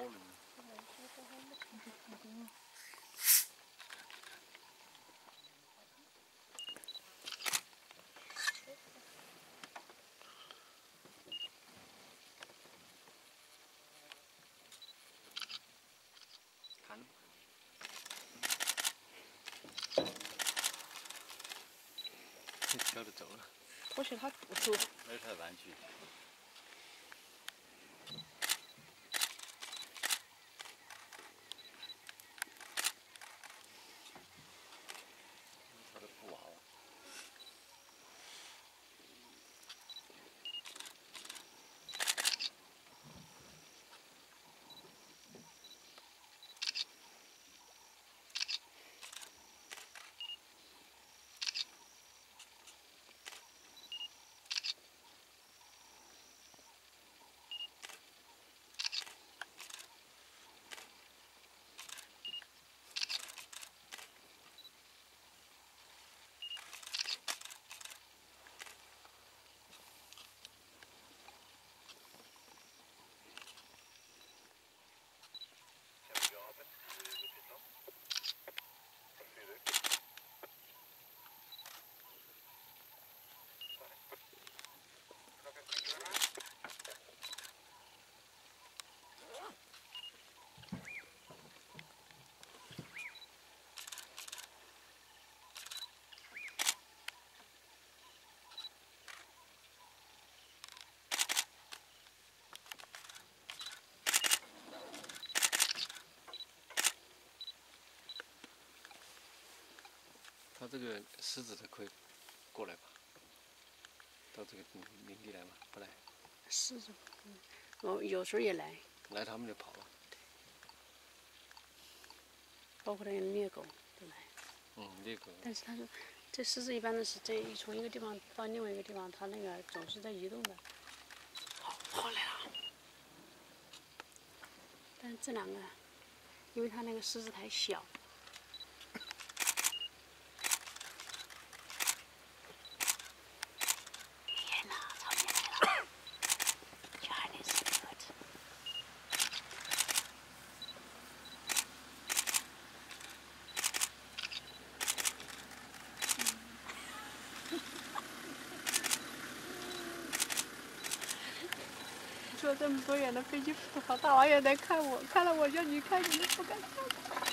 看多了呢。看，跳着走了，我觉得它走没太它这个狮子它可以过来吧？到这个领领地来吗？不来，狮子，嗯，我有时候也来，来他们就跑了。包括那个猎狗都来。嗯，猎狗。但是他说，这狮子一般都是这一从一个地方到另外一个地方，它那个总是在移动的。好，跑来了。但是这两个，因为它那个狮子太小。坐这么多远的飞机，好大老远来看我，看了我叫你看你都不敢看。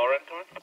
Laurentine?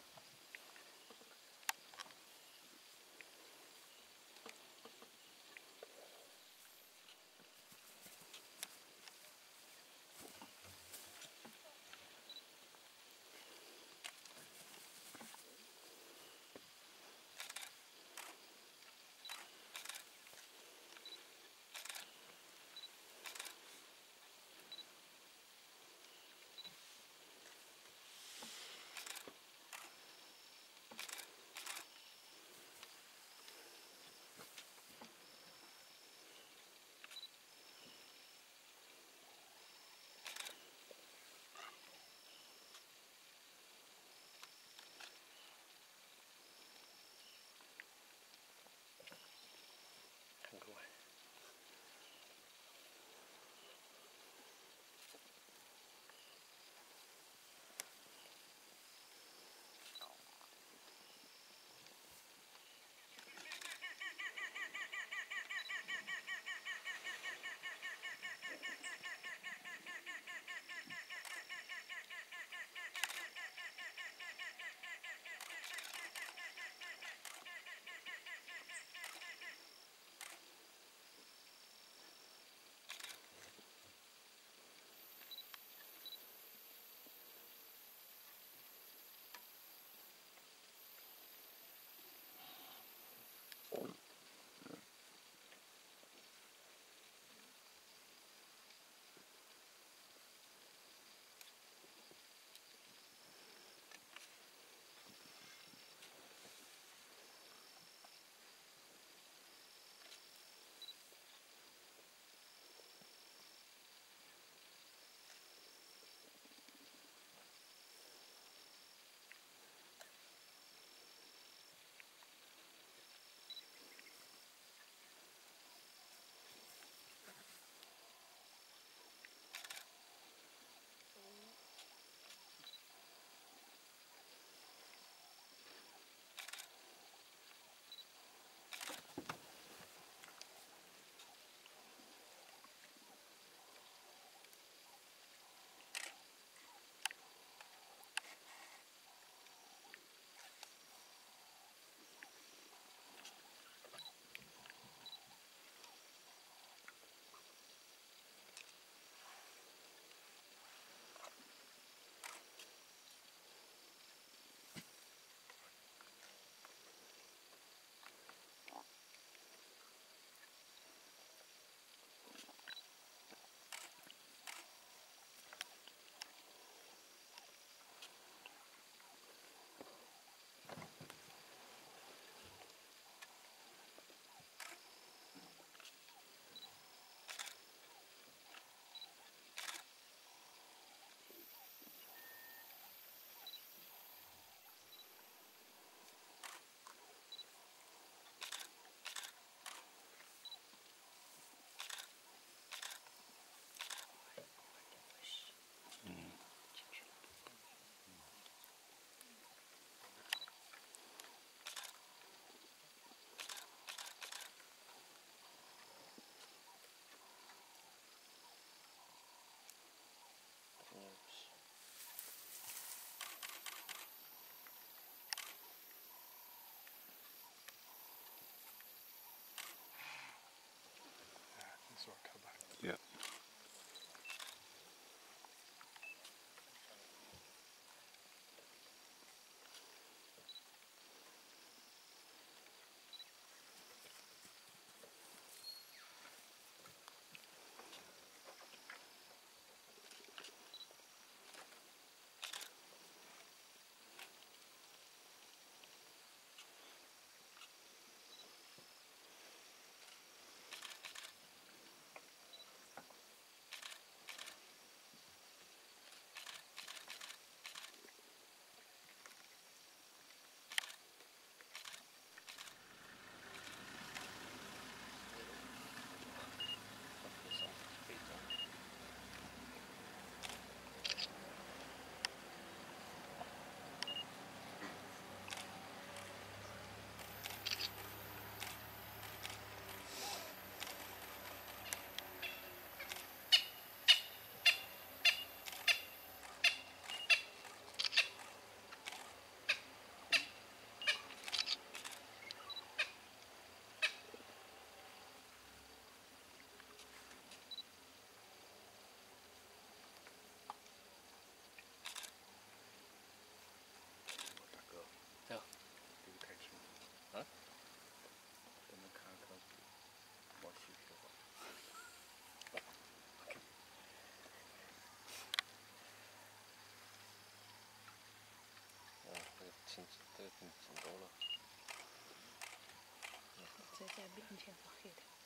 明天是黑的。